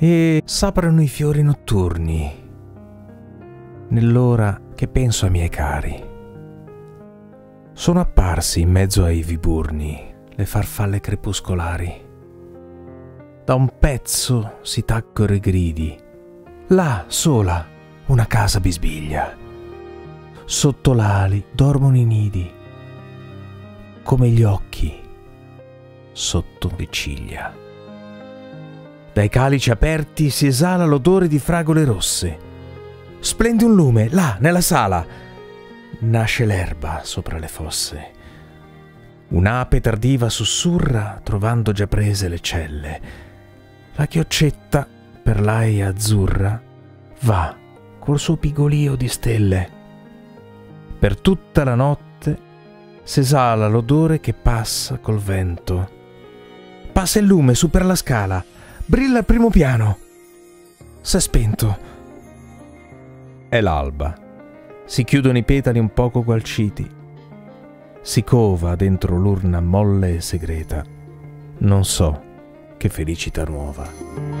e s'aprono i fiori notturni nell'ora che penso ai miei cari. Sono apparsi in mezzo ai viburni le farfalle crepuscolari. Da un pezzo si taccono i gridi. Là, sola, una casa bisbiglia. Sotto l'ali dormono i nidi, come gli occhi sotto le ciglia. Dai calici aperti si esala l'odore di fragole rosse. Splende un lume, là, nella sala. Nasce l'erba sopra le fosse. Un'ape tardiva sussurra, trovando già prese le celle. La chioccetta, per l'aia azzurra, va col suo pigolio di stelle. Per tutta la notte s'esala l'odore che passa col vento. Passa il lume su per la scala, brilla il primo piano. S'è spento. È l'alba. Si chiudono i petali un poco gualciti. Si cova dentro l'urna molle e segreta. Non so che felicità nuova.